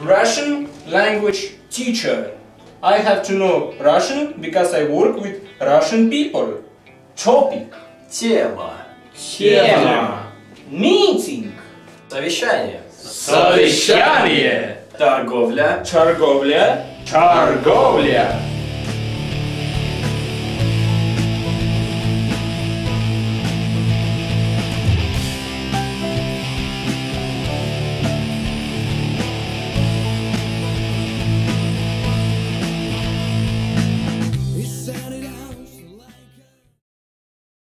Russian language teacher. I have to know Russian because I work with Russian people. Topic. Тема. Тема. Meeting. Совещание. Совещание. Торговля. Торговля. Торговля.